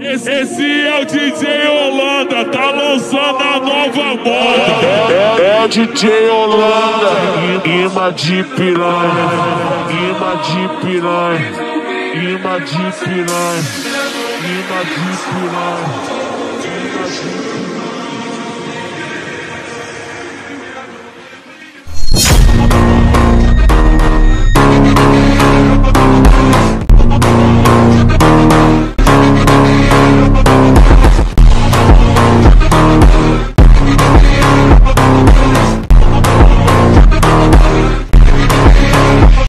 Esse, esse é o DJ Holanda, tá lançando a nova moda. É, é, é DJ Holanda, ima de piranha, ima de piranha, ima de piranha, ima de piranha.